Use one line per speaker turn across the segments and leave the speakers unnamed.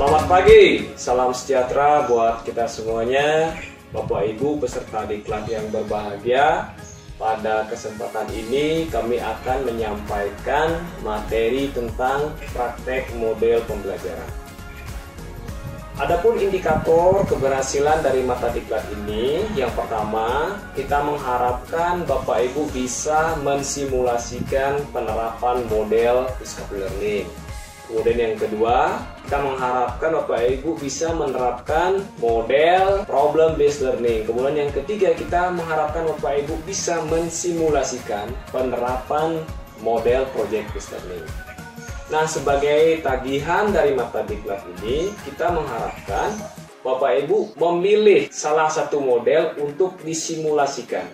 Selamat pagi, salam sejahtera buat kita semuanya, Bapak Ibu peserta diklat yang berbahagia. Pada kesempatan ini kami akan menyampaikan materi tentang praktek model pembelajaran. Adapun indikator keberhasilan dari mata diklat ini, yang pertama, kita mengharapkan Bapak Ibu bisa mensimulasikan penerapan model discovery learning. Kemudian yang kedua, kita mengharapkan Bapak Ibu bisa menerapkan model problem based learning. Kemudian yang ketiga, kita mengharapkan Bapak Ibu bisa mensimulasikan penerapan model project based learning. Nah, sebagai tagihan dari mata diklat ini, kita mengharapkan Bapak Ibu memilih salah satu model untuk disimulasikan.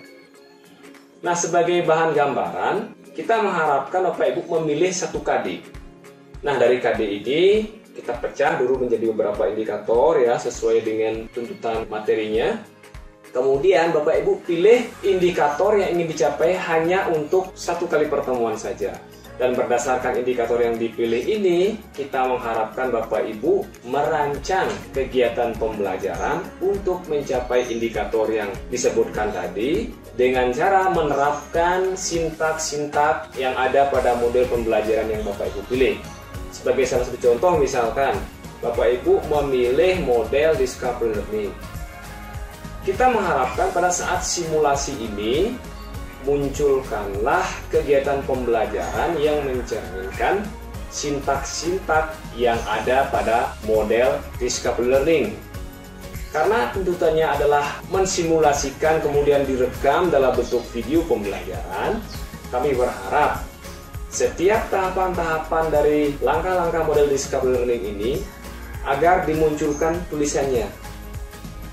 Nah, sebagai bahan gambaran, kita mengharapkan Bapak Ibu memilih satu KD Nah, dari KD ini kita pecah dulu menjadi beberapa indikator ya sesuai dengan tuntutan materinya. Kemudian Bapak Ibu pilih indikator yang ingin dicapai hanya untuk satu kali pertemuan saja. Dan berdasarkan indikator yang dipilih ini, kita mengharapkan Bapak Ibu merancang kegiatan pembelajaran untuk mencapai indikator yang disebutkan tadi dengan cara menerapkan sintak-sintak yang ada pada model pembelajaran yang Bapak Ibu pilih. Sebagai salah satu contoh misalkan Bapak Ibu memilih model discovery learning. Kita mengharapkan pada saat simulasi ini munculkanlah kegiatan pembelajaran yang mencerminkan sintak-sintak yang ada pada model discovery learning. Karena tuntutannya adalah mensimulasikan kemudian direkam dalam bentuk video pembelajaran, kami berharap setiap tahapan-tahapan dari langkah-langkah model discovery learning ini agar dimunculkan tulisannya.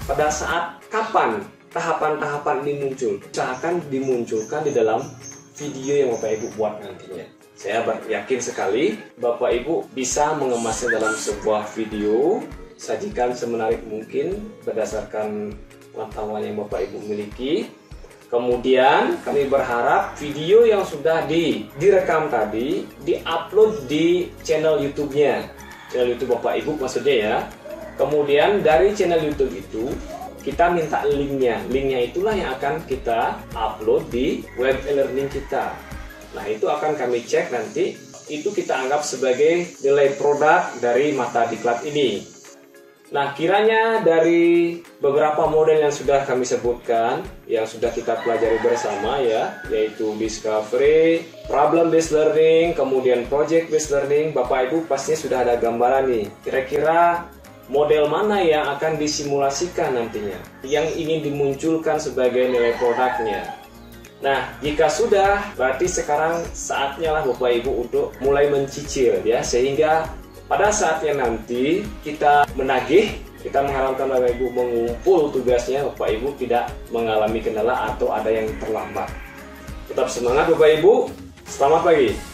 Pada saat kapan tahapan-tahapan ini muncul? Usahakan dimunculkan di dalam video yang Bapak Ibu buat nantinya. Saya yakin sekali Bapak Ibu bisa mengemasnya dalam sebuah video, sajikan semenarik mungkin berdasarkan pengetahuan yang Bapak Ibu miliki Kemudian kami berharap video yang sudah di, direkam tadi diupload di channel YouTube-nya. Channel YouTube Bapak Ibu maksudnya ya. Kemudian dari channel YouTube itu kita minta linknya. Linknya itulah yang akan kita upload di web e-learning kita. Nah itu akan kami cek nanti. Itu kita anggap sebagai nilai produk dari mata diklat ini. Nah, kiranya dari beberapa model yang sudah kami sebutkan, yang sudah kita pelajari bersama ya, yaitu discovery, problem based learning, kemudian project based learning, Bapak Ibu pastinya sudah ada gambaran nih. Kira-kira model mana yang akan disimulasikan nantinya, yang ingin dimunculkan sebagai nilai produknya. Nah, jika sudah, berarti sekarang saatnya lah Bapak Ibu untuk mulai mencicil ya, sehingga pada saatnya nanti kita menagih, kita mengharapkan Bapak Ibu mengumpul tugasnya, Bapak Ibu tidak mengalami kendala atau ada yang terlambat. Tetap semangat Bapak Ibu, selamat pagi.